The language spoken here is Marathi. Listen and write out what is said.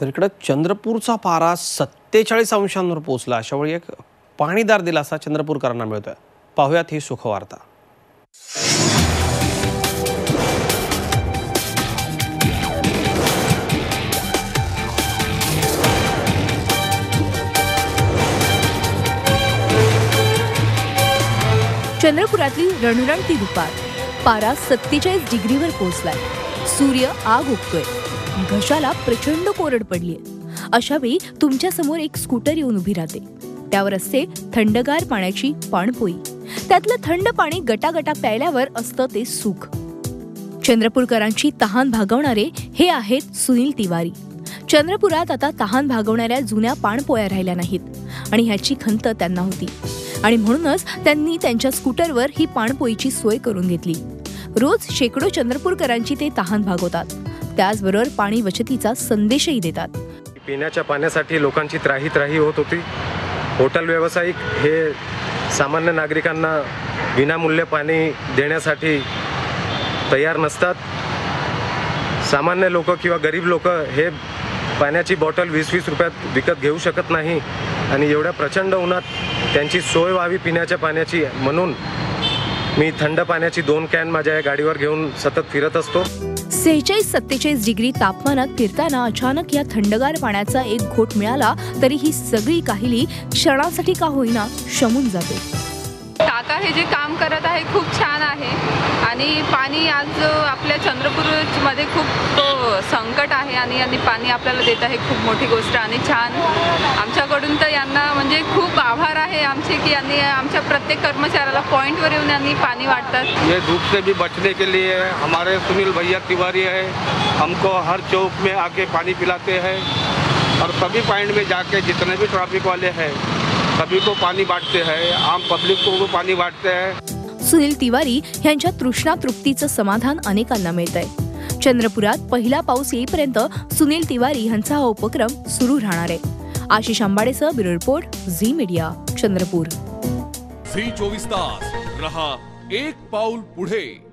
तर इकडं चंद्रपूरचा पारा सत्तेचाळीस अंशांवर पोहोचला. अशा वेळी एक पाणीदार दिलासा चंद्रपूरकरांना मिळतोय. पाहुयात ही सुखवार्ता. चंद्रपुरातली रणरणती दुपार. पारा सत्तेचाळीस डिग्रीवर पोहोचलाय. सूर्य आग उगतोय. घशाला प्रचंड कोरड पडली अशा वेळी तुमच्यासमोर एक स्कूटर येऊन उभी राहते. त्यावर असते थंडगार पाण्याची पाणपोई. त्यातलं थंड पाणी गटागटा प्यायल्यावर असतं ते सुख. चंद्रपूरकरांची तहान भागवणारे हे आहेत सुनील तिवारी. चंद्रपुरात आता तहान भागवणाऱ्या जुन्या पाणपोया राहिल्या नाहीत आणि ह्याची खंत त्यांना होती. आणि म्हणूनच त्यांनी त्यांच्या स्कूटरवर ही पाणपोईची सोय करून घेतली. रोज शेकडो चंद्रपूरकरांची ते तहान भागवतात. त्याचबरोबर पाणी बचतीचा संदेशही देतात. पिण्याच्या पाण्यासाठी लोकांची त्राही त्राही होत होती. हॉटेल व्यावसायिक हे सामान्य नागरिकांना विनामूल्य पाणी देण्यासाठी तयार नसतात. सामान्य लोक किंवा गरीब लोक हे पाण्याची बॉटल वीस वीस रुपयात विकत घेऊ शकत नाही आणि एवढ्या प्रचंड उन्हात त्यांची सोय व्हावी पिण्याच्या पाण्याची म्हणून मी थंड पाण्याची दोन कॅन माझ्या या गाडीवर घेऊन सतत फिरत असतो. सेहेचाळीस सत्तेचाळीस डिग्री तापमानात फिरताना अचानक या थंडगार पाण्याचा एक घोट मिळाला तरी ही सगळी काहिली क्षणासाठी का होईना शमून जाते. आता हे जे काम करत आहे खूप छान आहे. आणि पाणी आज आपल्या चंद्रपूरमध्ये खूप संकट आहे आणि यांनी पाणी आपल्याला देत आहे खूप मोठी गोष्ट आणि छान. आमच्याकडून तर यांना म्हणजे खूप आभार आहे आमचे की यांनी आमच्या प्रत्येक कर्मचाऱ्याला पॉईंटवर येऊन यांनी पाणी वाटतात. ये धूप से भी बचने के लिए हमारे सुनील भैया तिवारी है। हमको हर चौक में आके पानी पिलाते हैं और सभी पॉइंट में जाके जितने भी ट्रैफिक वाले हैं सभी को पानी बांटते हैं आम पब्लिक को भी पानी बांटते हैं। सुनील तिवारी यांच्या तृष्णा तृप्तीचं समाधान अनेकांना मिळत आहे चंद्रपुरात पहिला पाऊस येईपर्यंत सुनील तिवारी यांचा हा उपक्रम सुरू राहणार आहे. Ashish आंबाडेसह bureau report Zee media Chandrapur. Zee चोवीस तास रहा एक पाऊल पुढे.